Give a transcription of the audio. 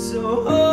So.